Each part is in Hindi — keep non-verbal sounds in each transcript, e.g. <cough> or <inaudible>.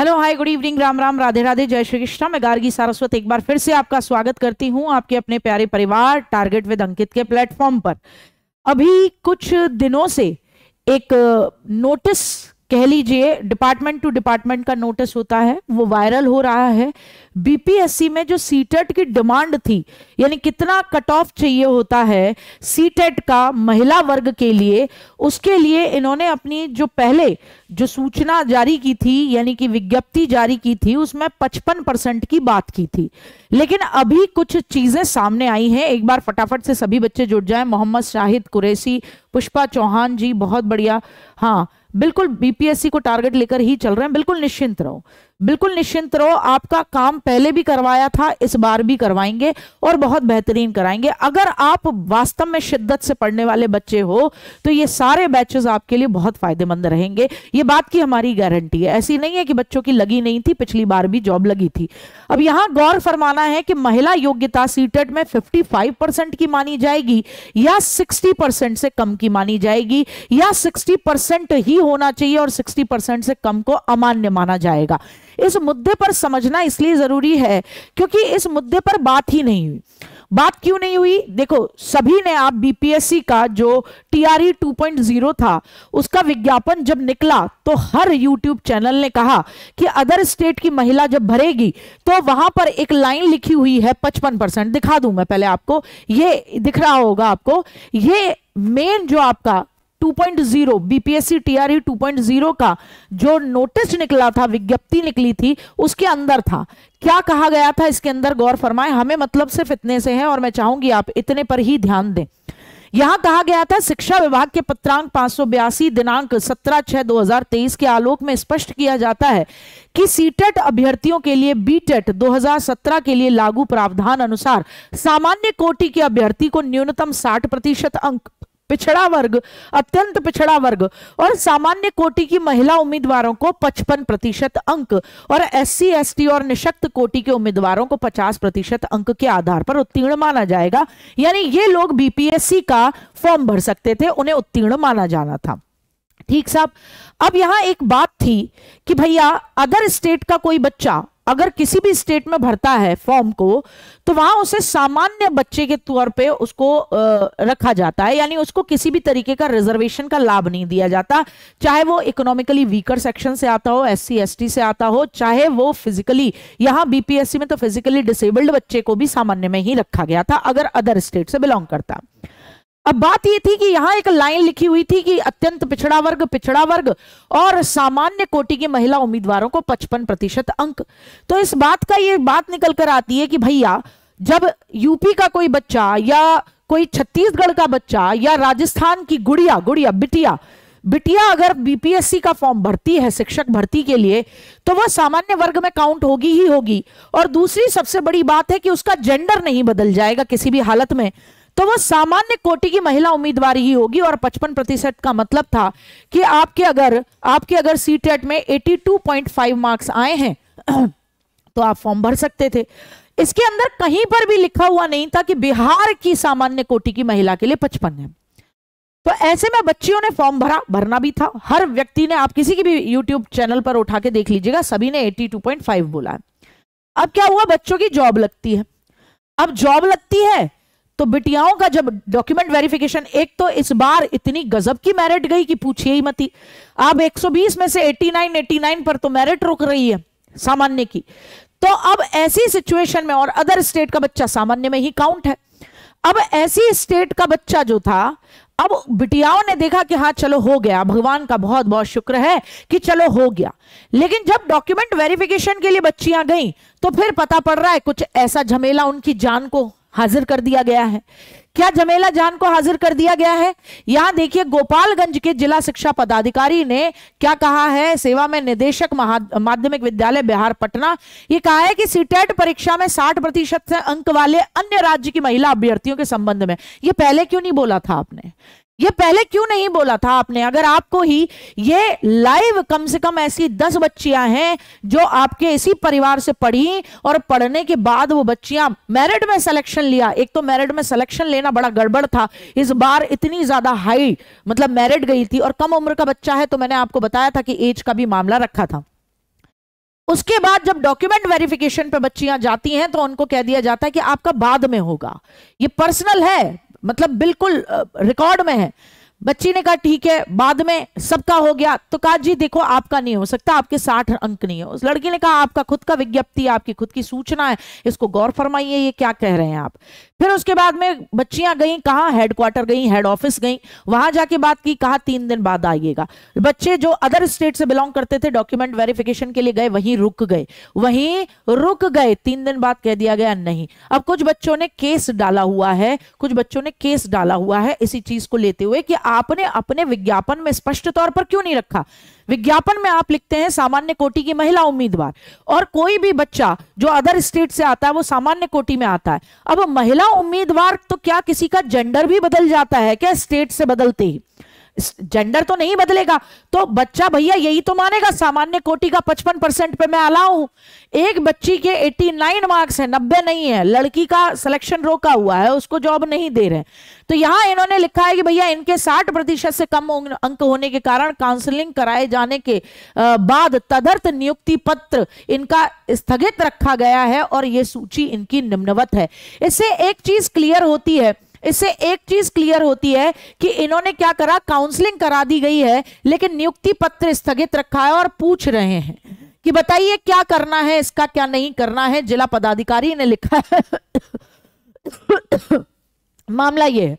Hello hi good evening Ram Ram Radhe Radhe जय श्री कृष्णा मैं गार्गी सारस्वत एक बार फिर से आपका स्वागत करती हूँ आपके अपने प्यारे परिवार टारगेट विद अंकित के प्लेटफॉर्म पर। अभी कुछ दिनों से एक नोटिस कह लीजिए डिपार्टमेंट टू डिपार्टमेंट का नोटिस होता है, वो वायरल हो रहा है। बीपीएससी में जो सीटेट की डिमांड थी, यानी कितना कट ऑफ़ चाहिए होता है सीटेट का महिला वर्ग के लिए, उसके लिए इन्होंने अपनी जो पहले जो सूचना जारी की थी, यानी कि विज्ञप्ति जारी की थी, उसमें 55 परसेंट की बात की थी। लेकिन अभी कुछ चीज़ें सामने आई हैं। एक बार फटाफट से सभी बच्चे जुड़ जाएँ। मोहम्मद शाहिद कुरैसी पुष्पा चौहान जी, बहुत बढ़िया। हाँ बिल्कुल बीपीएससी को टारगेट लेकर ही चल रहे हैं। बिल्कुल निश्चिंत रहो। बिल्कुल निश्चिंत रहो, आपका काम पहले भी करवाया था, इस बार भी करवाएँगे और बहुत बेहतरीन कराएँगे। अगर आप वास्तव में शिद्दत से पढ़ने वाले बच्चे हो तो ये सारे बैचेस आपके लिए बहुत फ़ायदेमंद रहेंगे। ये बात की हमारी गारंटी है। ऐसी नहीं है कि बच्चों की लगी नहीं थी, पिछली बार भी जॉब लगी थी। अब यहाँ गौर फरमाना है कि महिला योग्यता सीटेट में फिफ्टी परसेंट की मानी जाएगी या सिक्सटी परसेंट से कम की मानी जाएगी, या सिक्सटी परसेंट ही होना चाहिए और सिक्सटी परसेंट से कम को अमान्य माना जाएगा। इस मुद्दे पर समझना इसलिए ज़रूरी है, क्योंकि इस मुद्दे पर बात ही नहीं हुई। बात क्यों नहीं हुई? देखो, सभी ने आप बीपीएससी का जो टीआरई 2.0 था, उसका विज्ञापन जब निकला तो हर यूट्यूब चैनल ने कहा कि अदर स्टेट की महिला जब भरेगी तो वहाँ पर एक लाइन लिखी हुई है 55 परसेंट। दिखा दूँ मैं पहले आपको। ये दिख रहा होगा आपको। ये मेन जो आपका 2.0 बीपीएससी टीआरई 2.0 का जो नोटिस निकला था, विज्ञप्ति निकली थी, उसके अंदर था। क्या कहा गया था इसके अंदर, गौर फरमाए, हमें मतलब सिर्फ़ इतने से है और मैं चाहूँगी आप इतने पर ही ध्यान दें। यहाँ कहा गया था, शिक्षा विभाग के पत्रांक पाँच दिनांक 17 छह 2023 के आलोक में स्पष्ट किया जाता है कि सीटेट अभ्यर्थियों के लिए बीटेट 2017 के लिए लागू प्रावधान अनुसार सामान्य कोटि के अभ्यर्थी को न्यूनतम 60 प्रतिशत अंक पिछड़ा वर्ग, अत्यंत पिछड़ा वर्ग और सामान्य कोटि की महिला उम्मीदवारों को 55 प्रतिशत अंक और एस सी और निशक्त कोटि के उम्मीदवारों को 50 प्रतिशत अंक के आधार पर उत्तीर्ण माना जाएगा। यानी ये लोग बीपीएससी का फॉर्म भर सकते थे, उन्हें उत्तीर्ण माना जाना था। ठीक साहब, अब यहाँ एक बात थी कि भैया अदर स्टेट का कोई बच्चा अगर किसी भी स्टेट में भरता है फॉर्म को तो वहाँ उसे सामान्य बच्चे के तौर पे उसको रखा जाता है। यानी उसको किसी भी तरीके का रिजर्वेशन का लाभ नहीं दिया जाता। चाहे वो इकोनॉमिकली वीकर सेक्शन से आता हो एस सी से आता हो, चाहे वो फिजिकली यहाँ बीपीएससी में तो फिजिकली डिसेबल्ड बच्चे को भी सामान्य में ही रखा गया था, अगर अदर स्टेट से बिलोंग करता। अब बात यह थी कि यहाँ एक लाइन लिखी हुई थी कि अत्यंत पिछड़ा वर्ग पिछड़ा वर्ग और सामान्य कोटि की महिला उम्मीदवारों को 55 प्रतिशत अंक। तो इस बात का ये बात निकल कर आती है कि भैया, जब यूपी का कोई बच्चा या कोई छत्तीसगढ़ का बच्चा या राजस्थान की गुड़िया गुड़िया, बिटिया बिटिया अगर बीपीएससी का फॉर्म भरती है, शिक्षक भर्ती के लिए तो वह सामान्य वर्ग में काउंट होगी ही होगी। और दूसरी सबसे बड़ी बात है कि उसका जेंडर नहीं बदल जाएगा किसी भी हालत में। तो वो सामान्य कोटि की महिला उम्मीदवार ही होगी और 55 प्रतिशत का मतलब था कि आपके अगर आपके अगर सी टेट में 82.5 मार्क्स आए हैं <clears throat> तो आप फॉर्म भर सकते थे। इसके अंदर कहीं पर भी लिखा हुआ नहीं था कि बिहार की सामान्य कोटि की महिला के लिए पचपन है। तो ऐसे में बच्चियों ने फॉर्म भरा, भरना भी था। हर व्यक्ति ने, आप किसी की भी यूट्यूब चैनल पर उठा के देख लीजिएगा, सभी ने 82.5 बोला है। अब क्या हुआ? बच्चों की जॉब लगती है। अब जॉब लगती है तो बिटियाओं का जब डॉक्यूमेंट वेरिफिकेशन एक तो इस बार इतनी गजब की मेरिट गई कि पूछिए ही मती आप 120 में से 89 89 पर तो मेरिट रुक रही है, सामान्य की। तो अब ऐसी सिचुएशन में, और अदर स्टेट का बच्चा सामान्य में ही काउंट है। अब ऐसी स्टेट का बच्चा जो था, अब बिटियाओं ने देखा कि हाँ चलो हो गया, भगवान का बहुत बहुत शुक्र है कि चलो हो गया। लेकिन जब डॉक्यूमेंट वेरिफिकेशन के लिए बच्चियाँ गई तो फिर पता पड़ रहा है कुछ ऐसा झमेला उनकी जान को हाजिर कर दिया गया है। क्या जमेला जान को हाजिर कर दिया गया है? यहाँ देखिए, गोपालगंज के जिला शिक्षा पदाधिकारी ने क्या कहा है? सेवा में निदेशक माध्यमिक विद्यालय बिहार, पटना। ये कहा है कि सीटेट परीक्षा में 60 प्रतिशत से अंक वाले अन्य राज्य की महिला अभ्यर्थियों के संबंध में। ये पहले क्यों नहीं बोला था आपने? ये पहले क्यों नहीं बोला था आपने? अगर आपको ही ये लाइव कम से कम ऐसी दस बच्चियाँ हैं जो आपके इसी परिवार से पढ़ी और पढ़ने के बाद वो बच्चियाँ मेरिट में सिलेक्शन लिया। एक तो मेरिट में सिलेक्शन लेना बड़ा गड़बड़ था। इस बार इतनी ज़्यादा हाई मतलब मेरिट गई थी और कम उम्र का बच्चा है तो मैंने आपको बताया था कि एज का भी मामला रखा था। उसके बाद जब डॉक्यूमेंट वेरिफिकेशन पे बच्चियाँ जाती हैं तो उनको कह दिया जाता है कि आपका बाद में होगा। ये पर्सनल है। मतलब बिल्कुल रिकॉर्ड में है। बच्ची ने कहा, ठीक है, बाद में सबका हो गया। तो कहा, जी, देखो, आपका नहीं हो सकता, आपके साठ अंक नहीं है। उस लड़की ने कहा, आपका खुद का विज्ञप्ति आपकी खुद की सूचना है, इसको गौर फरमाइए, ये क्या कह रहे हैं आप? फिर उसके बाद में बच्चियाँ गई, कहा? हेडक्वार्टर गई हेड ऑफ़िस गई, वहाँ जाके बात की, कहा, तीन दिन बाद आइएगा। बच्चे जो अदर स्टेट से बिलोंग करते थे डॉक्यूमेंट वेरिफिकेशन के लिए गए, वहीं रुक गए। वहीं रुक गए, तीन दिन बाद कह दिया गया, नहीं। अब कुछ बच्चों ने केस डाला हुआ है, कुछ बच्चों ने केस डाला हुआ है, इसी चीज़ को लेते हुए कि आपने अपने विज्ञापन में स्पष्ट तौर पर क्यों नहीं रखा? विज्ञापन में आप लिखते हैं, सामान्य कोटि की महिला उम्मीदवार। और कोई भी बच्चा जो अदर स्टेट से आता है, वो सामान्य कोटि में आता है। अब महिला उम्मीदवार तो क्या किसी का जेंडर भी बदल जाता है? क्या स्टेट से बदलते ही? जेंडर तो नहीं बदलेगा। तो बच्चा भैया, यही तो मानेगा, सामान्य कोटि का 55 परसेंट पे मैं अलाउ हूँ। एक बच्ची के 89 मार्क्स है 90 नहीं है, लड़की का सिलेक्शन रोका हुआ है, उसको जॉब नहीं दे रहे तो यहाँ इन्होंने लिखा है कि भैया, इनके 60 प्रतिशत से कम अंक होने के कारण काउंसलिंग कराए जाने के बाद तदर्थ नियुक्ति पत्र इनका स्थगित रखा गया है और यह सूची इनकी निम्नवत है। इससे एक चीज़ क्लियर होती है इससे एक चीज़ क्लियर होती है कि इन्होंने क्या करा? काउंसलिंग करा दी गई है, लेकिन नियुक्ति पत्र स्थगित रखा है और पूछ रहे हैं कि बताइए क्या करना है, इसका क्या नहीं करना है? जिला पदाधिकारी ने लिखा है। <coughs> मामला ये है।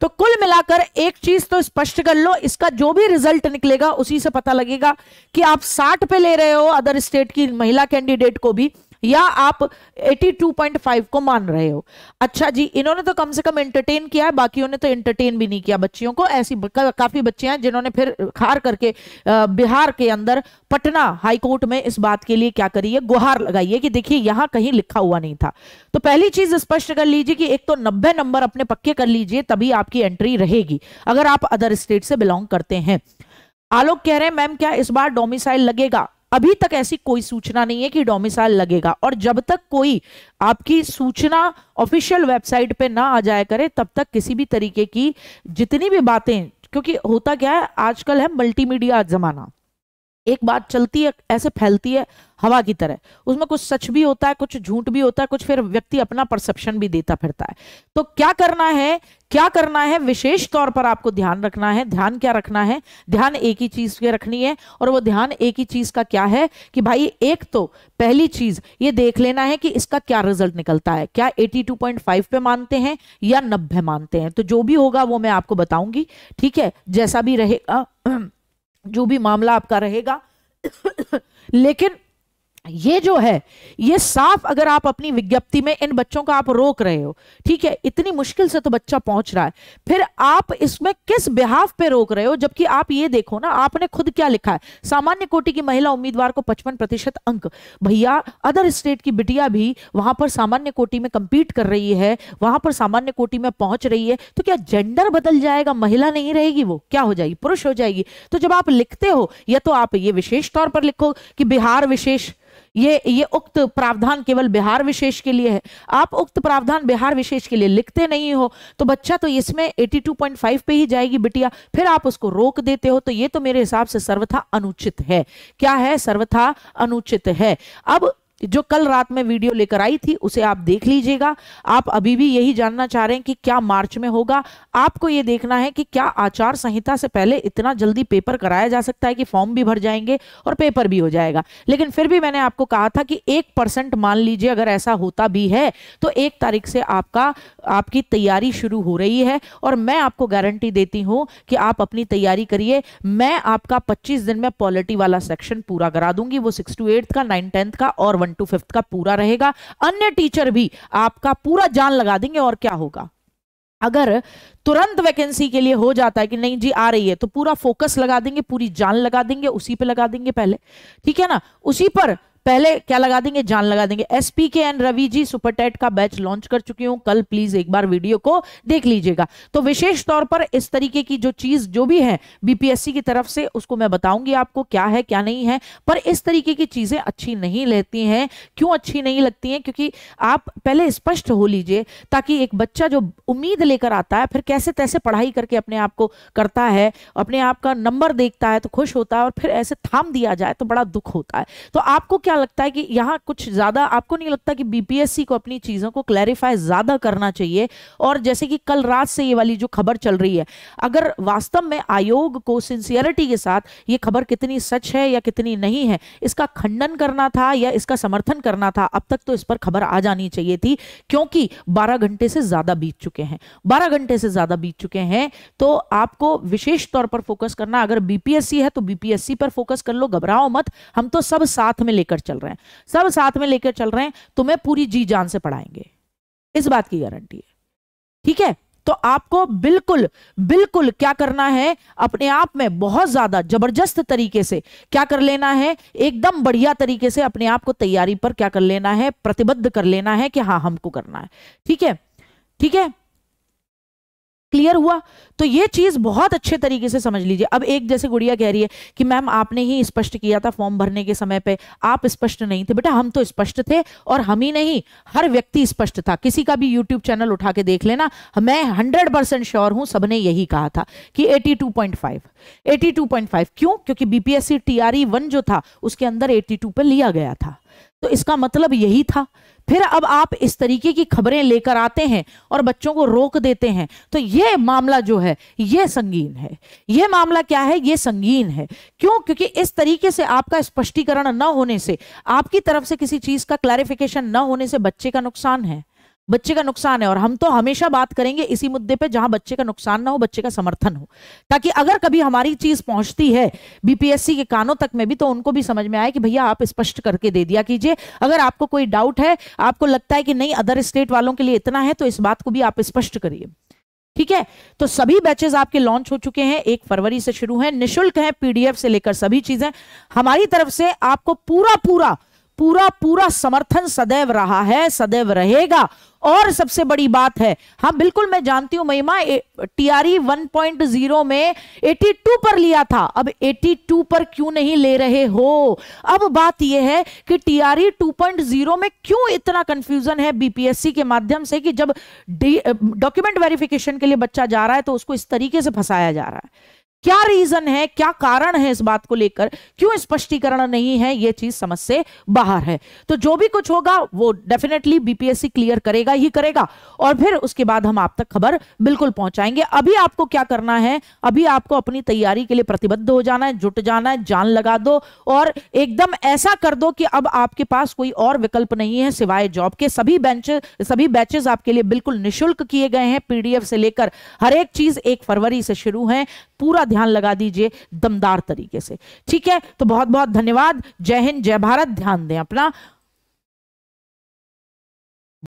तो कुल मिलाकर एक चीज़ तो स्पष्ट कर लो, इसका जो भी रिज़ल्ट निकलेगा, उसी से पता लगेगा कि आप 60 पे ले रहे हो अदर स्टेट की महिला कैंडिडेट को भी। या आप 82.5 को मान रहे हो। अच्छा जी इन्होंने तो कम से कम एंटरटेन किया है बाकियों ने तो एंटरटेन भी नहीं किया बच्चियों को। ऐसी का, काफ़ी बच्चे हैं जिन्होंने फिर खार करके बिहार के अंदर पटना हाईकोर्ट में इस बात के लिए क्या करिए गुहार लगाइए कि देखिए यहाँ कहीं लिखा हुआ नहीं था। तो पहली चीज़ स्पष्ट कर लीजिए कि एक तो नब्बे नंबर अपने पक्के कर लीजिए तभी आपकी एंट्री रहेगी अगर आप अदर स्टेट से बिलोंग करते हैं। आलोक कह रहे हैं मैम क्या इस बार डोमिसाइल लगेगा? अभी तक ऐसी कोई सूचना नहीं है कि डोमिसाइल लगेगा। और जब तक कोई आपकी सूचना ऑफिशियल वेबसाइट पे ना आ जाया करे, तब तक किसी भी तरीके की जितनी भी बातें, क्योंकि होता क्या है, आजकल है मल्टीमीडिया जमाना। एक बात चलती है, ऐसे फैलती है, हवा की तरह। उसमें कुछ सच भी होता है, कुछ झूठ भी होता है, कुछ फिर व्यक्ति अपना परसेप्शन भी देता फिरता है। तो क्या करना है, क्या करना है, विशेष तौर पर आपको ध्यान रखना है, ध्यान क्या रखना है? ध्यान एक ही चीज़ के रखनी है, और वो ध्यान एक ही चीज़ का क्या है कि भाई एक तो पहली चीज़, ये देख लेना है कि इसका क्या रिज़ल्ट निकलता है। क्या 82.5 पे मानते हैं या 90 मानते हैं? तो जो भी होगा वो मैं आपको बताऊँगी, ठीक है? जैसा भी रहेगा <clears throat> जो भी मामला आपका रहेगा। <coughs> लेकिन ये जो है, ये साफ़ अगर आप अपनी विज्ञप्ति में इन बच्चों का आप रोक रहे हो, ठीक है, इतनी मुश्किल से तो बच्चा पहुँच रहा है, फिर आप इसमें किस बिहाफ पे रोक रहे हो? जबकि आप ये देखो ना, आपने खुद क्या लिखा है? सामान्य कोटि की महिला उम्मीदवार को 55 प्रतिशत अंक। भैया, अदर स्टेट की बिटिया भी वहाँ पर सामान्य कोटि में कंपीट कर रही है, वहाँ पर सामान्य कोटि में पहुँच रही है तो क्या जेंडर बदल जाएगा? महिला नहीं रहेगी वो? क्या हो जाएगी? पुरुष हो जाएगी। तो जब आप लिखते हो, या तो आप ये विशेष तौर पर लिखो कि बिहार विशेष ये ये उक्त प्रावधान केवल बिहार विशेष के लिए है। आप उक्त प्रावधान बिहार विशेष के लिए लिखते नहीं हो तो बच्चा तो इसमें 82.5 पे ही जाएगी बिटिया। फिर आप उसको रोक देते हो तो ये तो मेरे हिसाब से सर्वथा अनुचित है। क्या है? सर्वथा अनुचित है। अब जो कल रात में वीडियो लेकर आई थी, उसे आप देख लीजिएगा। आप अभी भी यही जानना चाह रहे हैं कि क्या मार्च में होगा। आपको ये देखना है कि क्या आचार संहिता से पहले इतना जल्दी पेपर कराया जा सकता है कि फॉर्म भी भर जाएँगे और पेपर भी हो जाएगा। लेकिन फिर भी मैंने आपको कहा था कि एक परसेंट मान लीजिए अगर ऐसा होता भी है तो एक तारीख से आपका, आपकी तैयारी शुरू हो रही है और मैं आपको गारंटी देती हूँ कि आप अपनी तैयारी करिए। मैं आपका पच्चीस दिन में पॉलिटी वाला सेक्शन पूरा करा दूँगी, वो सिक्स टू एट्थ का, नाइन टेंथ का और वन टू फिफ्थ का पूरा रहेगा। अन्य टीचर भी आपका पूरा जान लगा देंगे और क्या होगा। अगर तुरंत वैकेंसी के लिए हो जाता है कि नहीं जी आ रही है तो पूरा फोकस लगा देंगे, पूरी जान लगा देंगे, उसी पे लगा देंगे पहले। ठीक है ना? उसी पर पहले क्या लगा देंगे? जान लगा देंगे। SP K N Ravi ji super TET का बैच लॉन्च कर चुकी हूँ। कल प्लीज़ एक बार वीडियो को देख लीजिएगा। तो विशेष तौर पर इस तरीके की जो चीज़, जो भी है बीपीएससी की तरफ़ से, उसको मैं बताऊँगी आपको क्या है, क्या नहीं है। पर इस तरीके की चीज़ें अच्छी नहीं लगती हैं। क्यों अच्छी नहीं लगती हैं? क्योंकि आप पहले स्पष्ट हो लीजिए, ताकि एक बच्चा जो उम्मीद लेकर आता है, फिर कैसे तैसे पढ़ाई करके अपने आप को करता है, अपने आप का नंबर देखता है तो खुश होता है और फिर ऐसे थाम दिया जाए तो बड़ा दुख होता है। तो आपको क्या क्या लगता है कि यहाँ कुछ ज़्यादा, आपको नहीं लगता कि बीपीएससी को अपनी चीज़ों को क्लैरिफाई ज़्यादा करना चाहिए? और जैसे कि कल रात से ये वाली जो खबर चल रही है, अगर वास्तव में आयोग को सिंसियरिटी के साथ ये खबर कितनी सच है या कितनी नहीं है, इसका खंडन करना था या इसका समर्थन करना था, अब तक तो इस पर खबर आ जानी चाहिए थी, क्योंकि बारह घंटे से ज़्यादा बीत चुके हैं। बारह घंटे से ज़्यादा बीत चुके हैं तो आपको विशेष तौर पर फोकस करना, अगर बीपीएससी है तो बीपीएससी पर फोकस कर लो, घबराओ मत, हम तो सब साथ में लेकर चल रहे हैं। सब साथ में लेकर चल रहे हैं, तुम्हें पूरी जी जान से पढ़ाएँगे। इस बात की गारंटी है। ठीक है? तो आपको बिल्कुल बिल्कुल क्या करना है? अपने आप में बहुत ज़्यादा ज़बरदस्त तरीके से क्या कर लेना है? एकदम बढ़िया तरीके से अपने आप को तैयारी पर क्या कर लेना है? प्रतिबद्ध कर लेना है कि हाँ हमको करना है। ठीक है? ठीक है? क्लियर हुआ? तो ये चीज़ बहुत अच्छे तरीके से समझ लीजिए। अब एक जैसे गुड़िया कह रही है कि मैम आपने ही स्पष्ट किया था फॉर्म भरने के समय पे। आप स्पष्ट नहीं थे। बेटा, हम तो स्पष्ट थे और हम ही नहीं। हर व्यक्ति स्पष्ट था। किसी का भी यूट्यूब चैनल उठा के देख लेना। मैं हंड्रेड परसेंट श्योर हूँ सबने यही कहा था कि 82.5 82.5 क्यों? क्योंकि बीपीएससी टीआरई वन जो था, उसके अंदर एटी टू पर लिया गया था। तो इसका मतलब यही था। फिर अब आप इस तरीके की खबरें लेकर आते हैं और बच्चों को रोक देते हैं तो यह मामला जो है यह संगीन है। यह मामला क्या है? यह संगीन है। क्यों? क्योंकि इस तरीके से आपका स्पष्टीकरण न होने से, आपकी तरफ़ से किसी चीज़ का क्लैरिफिकेशन न होने से बच्चे का नुकसान है। बच्चे का नुकसान है और हम तो हमेशा बात करेंगे इसी मुद्दे पे जहाँ बच्चे का नुकसान ना हो, बच्चे का समर्थन हो। ताकि अगर कभी हमारी चीज़ पहुँचती है बीपीएससी के कानों तक में भी तो उनको भी समझ में आए कि भैया आप स्पष्ट करके दे दिया कीजिए। अगर आपको कोई डाउट है, आपको लगता है कि नहीं, अदर स्टेट वालों के लिए इतना है तो इस बात को भी आप स्पष्ट करिए। ठीक है? तो सभी बैचेस आपके लॉन्च हो चुके हैं, एक फरवरी से शुरू है। निशुल्क है पीडीएफ से लेकर सभी चीज़ें। हमारी तरफ़ से आपको पूरा पूरा पूरा पूरा समर्थन सदैव रहा है, सदैव रहेगा। और सबसे बड़ी बात है हाँ बिल्कुल मैं जानती हूँ महिमा टीआरई 1.0 में 82 पर लिया था। अब 82 पर क्यों नहीं ले रहे हो? अब बात यह है कि टीआरई 2.0 में क्यों इतना कंफ्यूजन है बीपीएससी के माध्यम से कि जब डॉक्यूमेंट वेरिफिकेशन के लिए बच्चा जा रहा है तो उसको इस तरीके से फंसाया जा रहा है। क्या रीजन है? क्या कारण है इस बात को लेकर? क्यों स्पष्टीकरण नहीं है? ये चीज़ समझ से बाहर है। तो जो भी कुछ होगा, वो डेफिनेटली बीपीएससी क्लियर करेगा, ही करेगा। और फिर उसके बाद हम आप तक खबर बिल्कुल पहुंचाएँगे। अभी आपको क्या करना है? अभी आपको अपनी तैयारी के लिए प्रतिबद्ध हो जाना है, जुट जाना है, जान लगा दो और एकदम ऐसा कर दो कि अब आपके पास कोई और विकल्प नहीं है सिवाय जॉब के। सभी बेंच सभी बैचेस आपके लिए बिल्कुल निःशुल्क किए गए हैं। पीडीएफ से लेकर हर एक चीज़ एक फरवरी से शुरू है। पूरा ध्यान लगा दीजिए दमदार तरीके से। ठीक है? तो बहुत बहुत धन्यवाद। जय हिंद, जय भारत। ध्यान दें अपना।